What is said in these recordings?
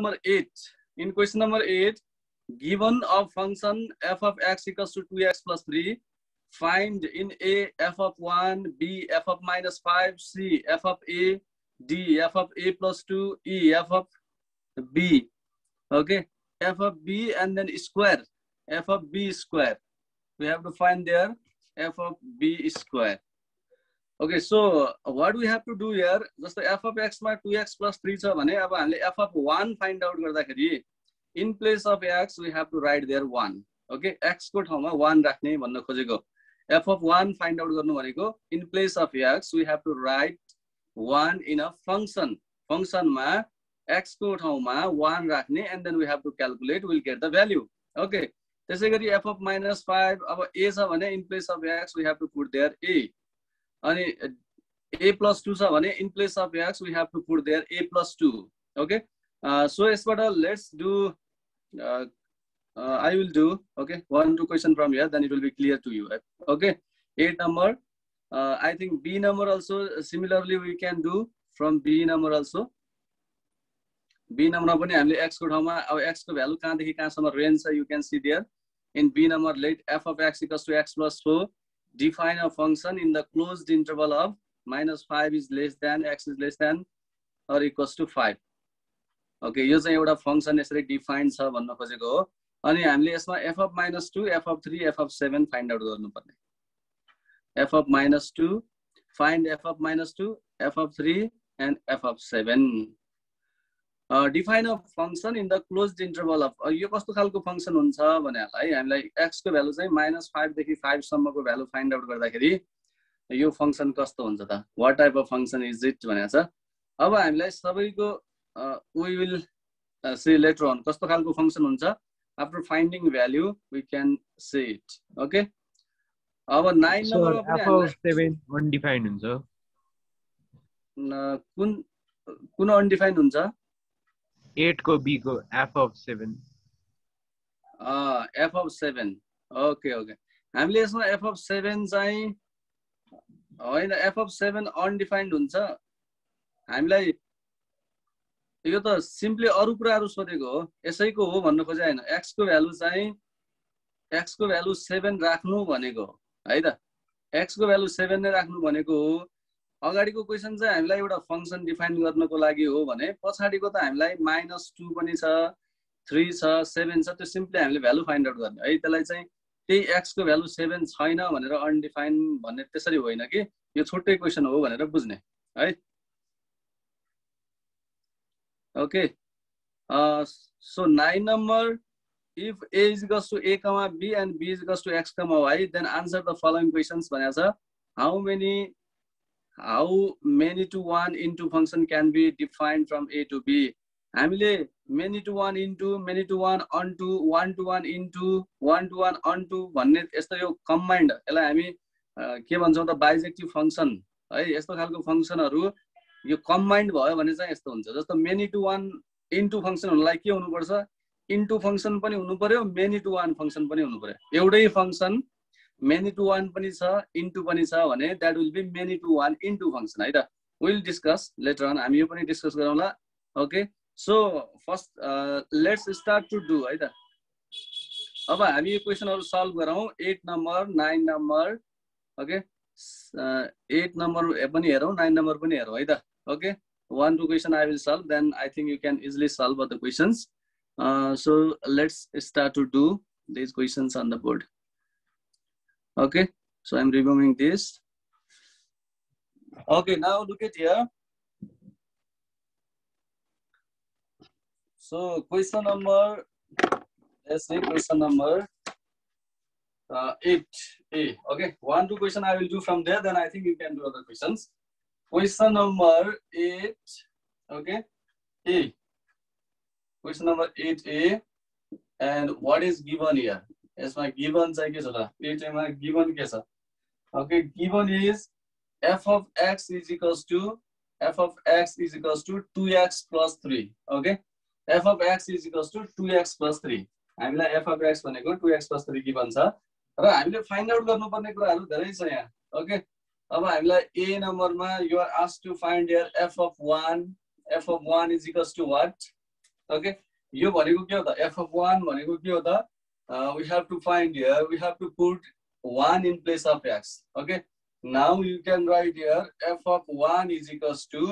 number 8. In question number 8, given a function f of x equals to 2x plus 3, find in A f of 1, B f of minus 5, C f of A, D f of A plus 2, E f of B. Okay, f of B and then square, f of B square. We have to find there f of B square. Okay so what we have to do here जस्तो F of एक्समा two x plus three छ भने अब हामीले F of one find out गर्दाखेरि in place of x we have to write there one okay एक्सको ठाउँमा one राख्ने भन्न खोजेको। F of one find out गर्नु भनेको in place of x we have to write one in a function फङ्सनमा एक्सको ठाउँमा one राख्ने and then we have to calculate will get the value okay त्यसै गरी अफ माइनस फाइभ अब ए छ भने in place of x we have to put there A अनि ए plus two छ भने in place of x we have to put there A plus two okay so यसबाट let's do I will do okay one two question from here then it will be clear to you okay eight number I think B number also similarly we can do from B number also B नम्बरमा पनि हामीले एक्सको ठाउँमा अब एक्सको value कहाँदेखि कहाँसम्म range छ you can see there in B number let F of x equals to x plus four define a function in the closed interval of minus 5 is less than x is less than or equals to 5 okay यो चाहिँ एउटा function यसरी define छ भन्न खोजेको हो। अनि हामीले यसमा F of minus two F of three F of seven find out गर्नुपर्ने। F of minus two find F of minus two F of three and F of seven define a function in the close interval of यो कस्तो खालको function हुन्छ भनेलाई हामीलाई एक्सको value चाहिँ minus फाइभदेखि फाइभसम्मको value find out गर्दाखेरि यो फङ्सन कस्तो हुन्छ त? What type of function is it भनेको छ। अब हामीलाई सबैको we will say later on कस्तो खालको फङ्सन हुन्छ। After finding value we can say it okay अब नाइन नम्बरमा हुन्छ। कुन कुन अनडिफाइन्ड हुन्छ? एटको बीको F of seven F of seven okay okay. हामीले यसमा एफ अफ सेभेन चाहिँ होइन एफ अफ सेभेन अनडिफाइन्ड हुन्छ। हामीलाई यो त सिम्पली अरू कुराहरू सोधेको हो। यसैको हो भन्नु खोजे होइन। एक्सको भ्यालु चाहिँ एक्सको भ्यालु सेभेन राख्नु भनेको है त? एक्सको भ्यालु सेभेन नै राख्नु भनेको हो। अगाडिको क्वेसन चाहिँ हामीलाई एउटा फङ्सन डिफाइन गर्नको लागि हो भने पछाडिको त हामीलाई माइनस टू पनि छ थ्री छ सेभेन छ त्यो सिम्पली हामीले भ्यालु फाइन्ड आउट गर्ने है। त्यसलाई चाहिँ त्यही एक्सको भ्यालु सेभेन छैन भनेर अनडिफाइन भन्ने त्यसरी होइन कि? यो छुट्टै क्वेसन हो भनेर बुझ्ने है। Okay. So nine number if A is goes to A comma B and B is goes to x comma Y then answer the following questions भनेको छ। How many how many to one into function can be defined from A to B. हामीले many to one into many to one onto one to one into one to one onto भन्ने यस्तो यो combined यसलाई हामी के भन्छौँ त bijective function है यस्तो खालको फङ्सनहरू यो कम्बाइन्ड भयो भने चाहिँ यस्तो हुन्छ। जस्तो many to one into function हुनलाई के हुनुपर्छ? इन्टु फङ्सन पनि हुनु पर्यो मेनी टु वान फङ्सन पनि हुनु पर्यो एउटै फङ्सन मेनी टु वान पनि छ इन्टु पनि छ भने that will be many to one into function है त? विल डिस्कस लेटर अन हामी यो पनि डिस्कस गरौँला okay so first let's start to do है त? अब हामी यो क्वेसनहरू सल्भ गरौँ eight number nine number okay eight number पनि हेरौँ नाइन नम्बर पनि हेरौँ है त? Okay two question I will solve, then I think you can easily solve the questions. Uh, so let's start to do these questions on the board. Okay, so I'm removing this. Okay, now look at here. So question number, let's question number uh, 8A. Okay, one, two question I will do from there, then I think you can do other questions. Question number 8, okay, A. Question number 8A, and what is given here? यसमा given चाहिँ के छ त? एटिएममा given के छ? Okay given is F of x is equals to F of x is equals to two x plus three okay F of x is equals to two x plus three हामीलाई F of x भनेको two x plus three given छ। र हामीले find out गर्नुपर्ने कुराहरू धेरै छ यहाँ। ओके अब हामीलाई ए नम्बरमा युआर आस to find your F of one F of one is equals to what okay यो भनेको के हो त? एफ अफ वान भनेको के हो त? We have to find here we have to put one in place of x okay now you can write here F of one is equals to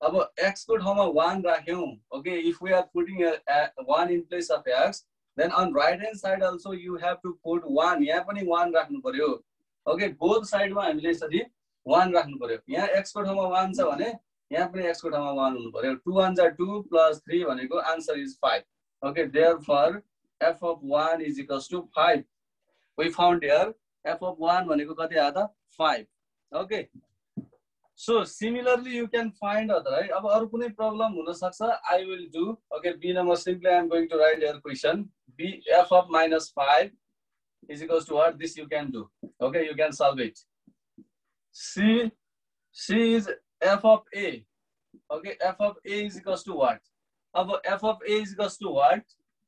अब एक्सको ठाउँमा वान राख्यौँ okay if we are putting one in place of x then on right hand side also you have to put one यहाँ पनि one राख्नु पर्यो okay both साइडमा हामीले यसरी वान राख्नु पर्यो। यहाँ एक्सको ठाउँमा वान छ भने यहाँ पनि एक्सको ठाउँमा वान हुनु पर्यो। टु वान जा टू प्लस थ्री भनेको answer is five okay there for F of one is equals to five we found here F of one भनेको कति आयो त? Five okay so similarly you can find other है अब अरू कुनै प्रब्लम हुनसक्छ I will do okay B number simply I'm going to write your question B F of minus five is equals to what? This you can do. Okay you can solve it. C c is f of a. Okay f of a is equals to what? अब f of a is equals to what?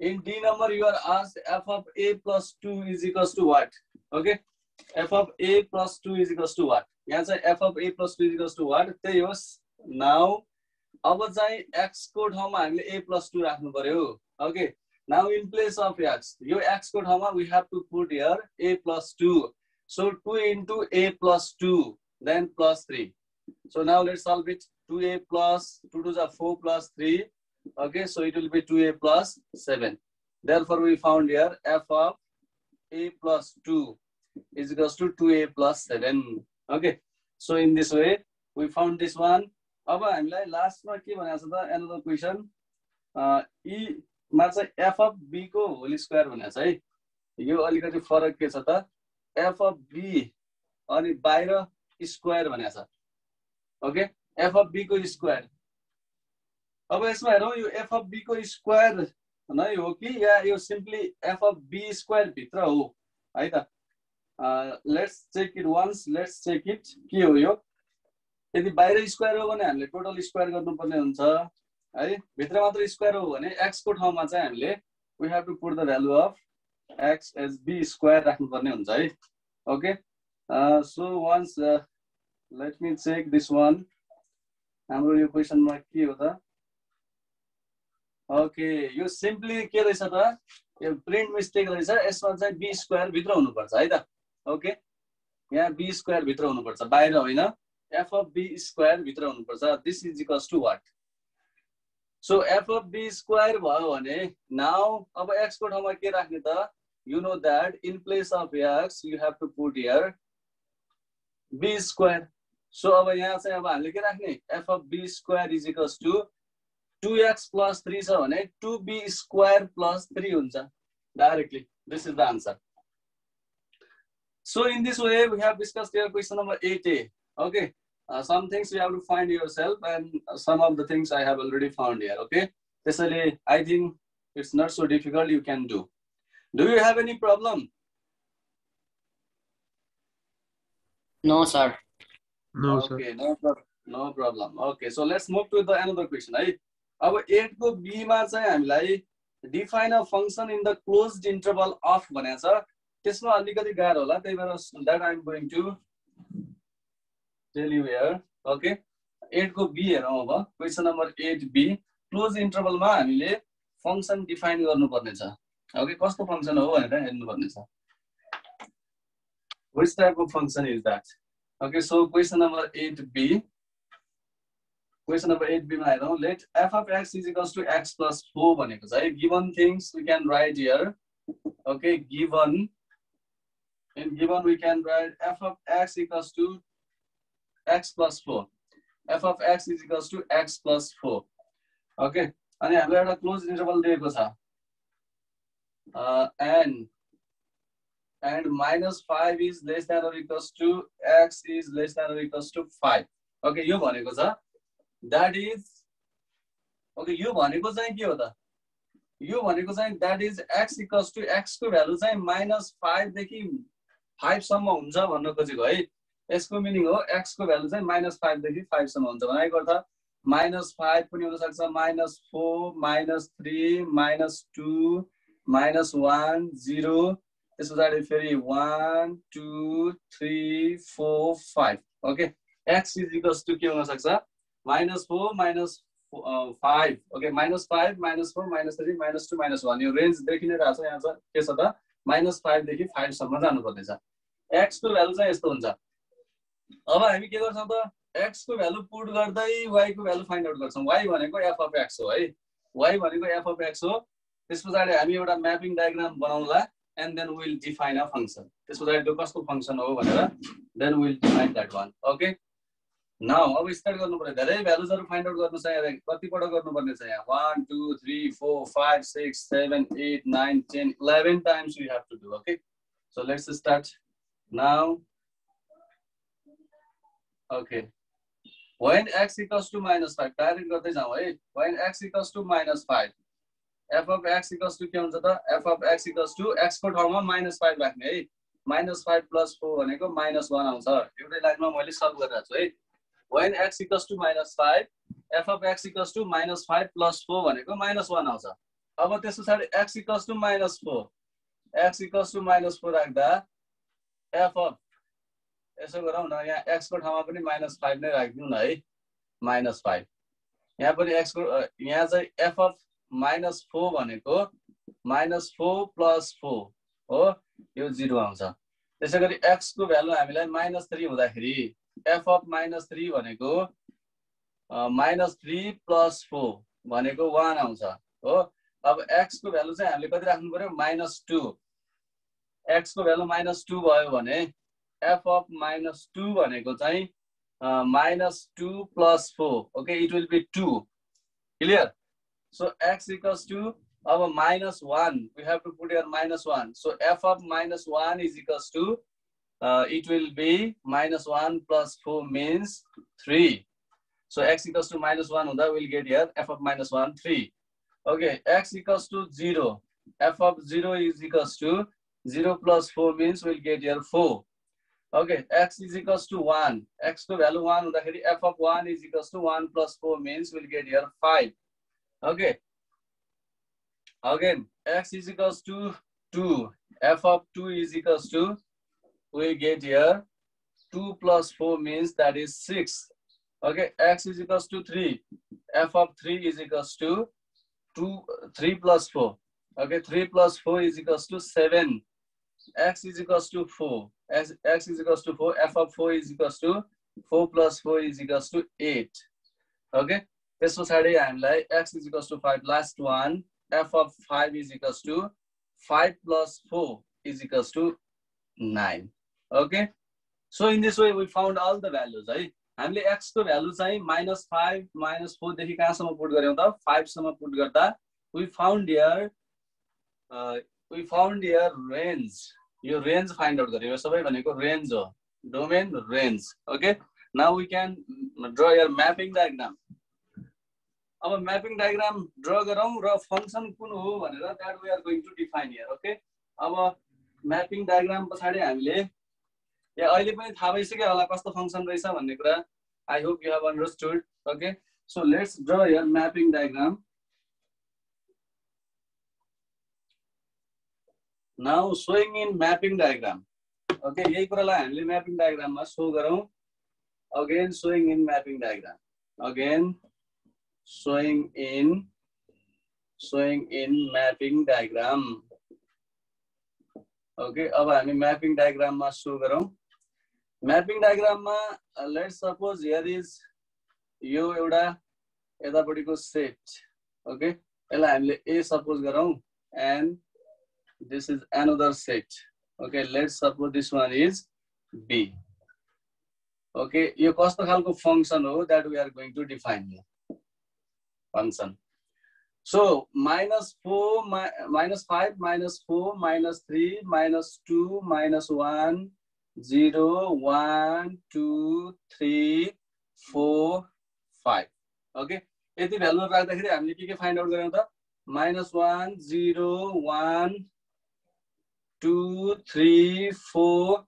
In D number, you are asked f of a plus 2 is equals to what? Okay. f of a plus 2 is equals to what? यहाँ चाहिँ f of a plus 2 is equals to what? त्यही होस् now अब चाहिँ x को ठाउँमा हामीले a plus 2 राख्नु पर्यो okay Now in place of x, your x को ठाउँमा we have to put here a plus 2. So 2 into a plus 2, then plus 3. So now let's solve it. 2a plus 2 to the 4 plus 3. Okay, so it will be 2a plus 7. Therefore, we found here f of a plus 2 is equals to 2a plus 7. Okay, so in this way, we found this one. अब हामीलाई लास्टमा के भनेको छ त another question यी मा चाहिँ एफ अफ बीको होल स्क्वायर भनेको छ है यो अलिकति फरक के छ त एफ अफ बी अनि बाहिर स्क्वायर भनेको छ ओके एफ अफ बीको स्क्वायर अब यसमा हेरौँ यो एफ अफ बीको स्क्वायर नै हो कि या यो simply F of B square भित्र हो है त? Let's check it once let's check it के हो यो? यदि बाहिर स्क्वायर हो भने हामीले टोटल स्क्वायर गर्नुपर्ने हुन्छ है? भित्र मात्र स्क्वायर हो भने एक्सको ठाउँमा चाहिँ हामीले we have to put the value of x as B square राख्नुपर्ने हुन्छ है? Okay so once let me check this one हाम्रो यो क्वेसनमा के हो त? ओके यो सिम्पली के रहेछ त? यो प्रिन्ट मिस्टेक रहेछ यसमा चाहिँ बी स्क्वायर भित्र हुनुपर्छ है त? ओके? यहाँ बी स्क्वायर भित्र हुनुपर्छ बाहिर होइन? एफ अफ बी स्क्वायर भित्र हुनुपर्छ this is equals to what so F of B square भयो भने नाउ अब एक्सको ठाउँमा के राख्ने त? You know that in place of x you have to put here B square so अब यहाँ चाहिँ अब हामीले के राख्ने? F of B square is equals to two x plus three छ भने two B square plus three हुन्छ directly this is the answer So in this way, we have discussed here question number 8a. Okay. Uh, some things you have to find yourself and some of the things I have already found here, okay? Especially, I think it's not so difficult, you can do. Do you have any problem? No, sir. No, okay, sir. no, problem. no problem. Okay, so let's move to the another question. है अब एटको बीमा चाहिँ हामीलाई define a function in the close interval of भनेको छ। त्यसमा अलिकति गाह्रो होला त्यही भएर that I'm going to tell okay एटको be हेरौँ अब। Question number eight B close इन्टरभलमा हामीले फङ्सन डिफाइन गर्नुपर्ने छ। ओके कस्तो फङ्सन हो भनेर हेर्नुपर्ने छ। Which type function is that okay so question number eight B question number eight बीमा हेरौँ let F of x is equals to x plus four भनेको छ है। Given things we can write here okay given in given we can write f of x equals to x plus 4 f of x is equals to x plus 4 okay अनि हामीलाई एउटा close interval दिएको छ। And and minus five is less than equals to x is less than equals to five okay यो भनेको छ। That is okay यो भनेको चाहिँ के हो त? यो भनेको चाहिँ that is x equals to एक्सको value चाहिँ माइनस फाइभदेखि फाइभसम्म हुन्छ भन्न खोजेको है। यसको मिनिङ हो एक्सको भ्यालु चाहिँ माइनस फाइभदेखि फाइभसम्म हुन्छ भनेको अर्थ माइनस फाइभ पनि हुनसक्छ minus four minus three minus two minus one zero त्यस पछाडि फेरि one two three four five okay x is equals to के हुनसक्छ minus four minus five. Okay minus five minus four minus three minus two minus one. यो range देखि नै रहेको छ यहाँ छ के छ त? माइनस फाइभदेखि फाइभसम्म जानु पर्नेछ एक्सको भ्यालु चाहिँ यस्तो हुन्छ। अब हामी के गर्छौँ त? एक्सको भ्यालु पुट गर्दै वाइको भ्यालु फाइन्ड आउट गर्छौँ। वाइ भनेको एफ अफ एक्स हो है? वाइ भनेको एफ अफ एक्स हो। त्यस पछाडि हामी एउटा mapping diagram बनाउँला and then will define a function त्यस पछाडि त्यो कस्तो फङ्सन हो भनेर then will define that one okay now अब स्टार्ट गर्नु पर्यो धेरै भ्यालुजहरू फाइन्ड आउट गर्नु छ यहाँ कतिपल्ट गर्नुपर्ने छ यहाँ one two three four five six seven eight nine ten eleven times you have to do okay so let's start now okay when x equals to minus 5 direct गर्दै जाउँ है when x equals to minus 5 f of x equals to के हुन्छ त f of x equals to x को ठाउँमा minus 5 राख्ने है minus 5 plus 4 भनेको minus 1 आउँछ। एउटै लाइनमा मैले सल्भ गरिरहेको छु है x equals to minus 5 f of x equals to minus 5 plus 4 भनेको minus 1 आउँछ। अब त्यस पछाडि x equals to minus 4 x equals to minus 4 राख्दा of यसो गरौँ न यहाँ एक्सको ठाउँमा पनि माइनस फाइभ नै राखिदिउँ न है। माइनस फाइभ यहाँ पनि एक्सको यहाँ चाहिँ एफ अफ माइनस फोर भनेको माइनस फोर प्लस फोर हो यो जिरो आउँछ। त्यसै गरी एक्सको भ्यालु हामीलाई माइनस थ्री हुँदाखेरि एफ अफ माइनस थ्री भनेको माइनस थ्री प्लस फोर भनेको वान आउँछ हो? अब एक्सको भ्यालु चाहिँ हामीले कति राख्नु पर्यो? Minus two. एक्सको value minus two भयो भने एफ अफ माइनस टू भनेको चाहिँ minus two plus four okay? It will be two. Clear? So x equals to अब minus one we have to put here minus one. So f of minus one is equals to It will be minus one plus four minus three so x equals to minus one हुँदा will get your f of minus one three okay x equals to zero f of zero is equals to zero plus 4 means we'll get here 4 Okay, x is equals to 1. x to value 1 here f of 1 is equals to 1 plus 4 means we'll get here 5. Okay. Again, x is equals to 2. f of 2 is equals to, we get here 2 plus 4 means that is 6. Okay, x is equals to 3. f of 3 is equals to 2, 3 plus 4. Okay, 3 plus 4 is equals to 7. x is equals to 4 x, x is equals to 4 f of 4 is equals to 4 plus 4 is equals to 8 okay त्यस पछाडि हामीलाई x is equals to 5 last one f of 5 is equals to 5 plus 4 is equals to 9 Okay? So in this way we found all the values है हामीले x को value चाहिँ minus five minus फोरदेखि कहाँसम्म put गऱ्यौँ त फाइभसम्म put गर्दा we found our we found our range यो रेन्ज फाइन्ड आउट गर्यो यो सबै भनेको रेन्ज हो domain range okay now we can draw our mapping diagram अब म्यापिङ डायग्राम ड्र गरौँ र फङ्सन कुन हो भनेर that we are going to define here okay अब म्यापिङ डायग्राम पछाडि हामीले या अहिले पनि थाहा भइसक्यो होला कस्तो फङ्सन रहेछ भन्ने कुरा. I hope you have understood okay so let's draw here mapping diagram now showing in mapping diagram okay यही कुरालाई हामीले म्यापिङ डायग्राममा सो गरौँ. Again showing in mapping diagram again showing in showing in mapping diagram okay अब हामी mapping डायग्राममा show गरौँ. Mapping डायग्राममा लेट सपोज हियर इज यो एउटा यतापट्टिको सेट ओके यसलाई हामीले ए सपोज गरौँ and this is another set okay? Let's suppose this one is b okay? यो कस्तो खालको फङ्सन हो that we are going to define function so minus 4 minus 5 minus 4 minus 3 minus 2 minus 1 0 1 2 3 4 5 okay यति value राख्दाखेरि हामीले के के फाइन्ड आउट गऱ्यौँ त? Minus 1, 0, 1, 2, 3, 4,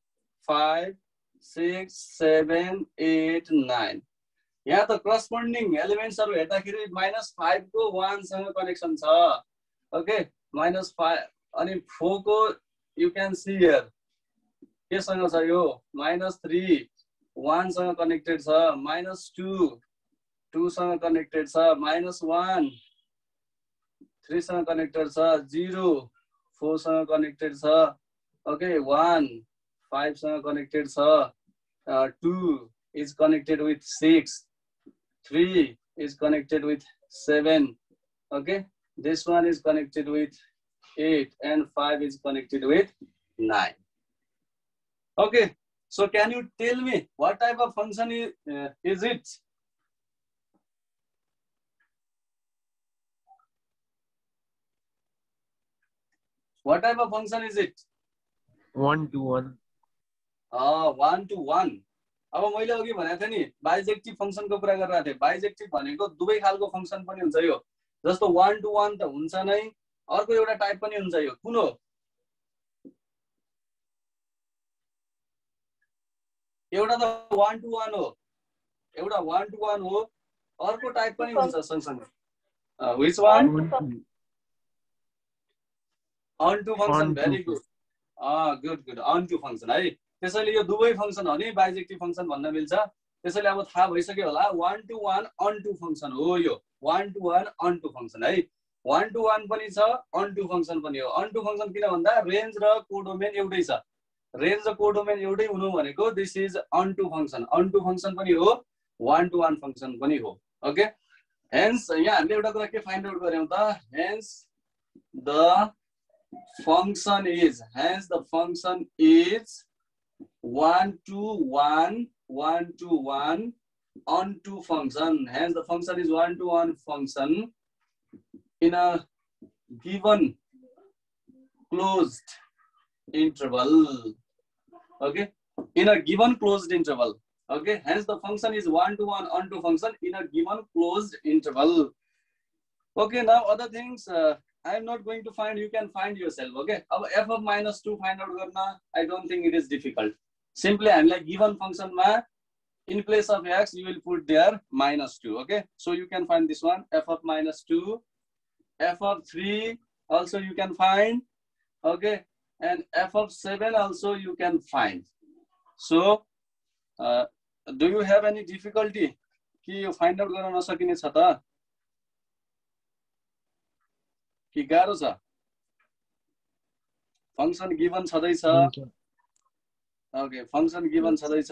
5, 6, 7, 8, 9. यहाँ त करस्पोन्डिङ एलिमेन्ट्सहरू हेर्दाखेरि माइनस फाइभको वानसँग कनेक्सन छ। ओके माइनस फाइभ अनि फोरको यु क्यान सी हियर केसँग छ यो माइनस थ्री वानसँग कनेक्टेड छ माइनस टू टूसँग कनेक्टेड छ माइनस वान थ्रीसँग कनेक्टेड छ जिरो फोरसँग कनेक्टेड छ ओके वान फाइभसँग कनेक्टेड छ two is connected with six three is connected with seven. Okay, this one is connected with eight, and five is connected with nine. Okay, so can you tell me what type of function is, uh, is it? What type of function is it? One to one. Uh, one to one. अब मैले अघि भनेको थिएँ नि bijective फङ्सनको कुरा गरिरहेको थिएँ bijective भनेको दुवै खालको फङ्सन पनि हुन्छ यो जस्तो वान टू वान त हुन्छ नै अर्को एउटा टाइप पनि हुन्छ यो कुन हो एउटा त वान टू वान हो। एउटा वान टू वान हो। अर्को टाइप पनि हुन्छ सँगसँगै। Which one onto function very good good good onto function है। त्यसैले यो दुवै फङ्सन हो नि बाइजेक्टिभ फङ्सन भन्न मिल्छ। त्यसैले अब थाहा भइसक्यो होला one to one onto function हो यो। One to one onto function है। वान टू वान पनि छ अन टू फङ्सन पनि हो। अन टू फङ्सन किन भन्दा रेन्ज र कोडोमेन एउटै छ। रेन्ज र कोडोमेन एउटै हुनु भनेको this is onto function onto function पनि हो वान टू वान फङ्सन पनि हो ओके हेन्स यहाँ हामीले एउटा कुरा के फाइन्ड आउट गऱ्यौँ त hence the function is hence the function is one to one, one to one on two function. Hence the function is one to one function in a given closed interval. okay, in a given closed interval. Okay, hence the function is one-to-one onto function in a given closed interval. Okay, now other things, uh, I'm not going to find, you can find yourself, okay? Our f of minus 2 find out garna, I don't think it is difficult. Simply, I'm like given function ma, in place of x, you will put there minus 2, okay? So you can find this one, f of minus 2, f of 3, also you can find, okay? and f of 7 also you can find so uh, do you have any difficulty कि यो find out गर्न नसकिने छ त कि गाह्रो छ function given छँदैछ ओके फङ्सन गिभन छँदैछ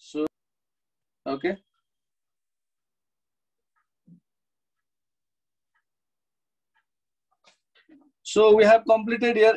so okay So we have completed here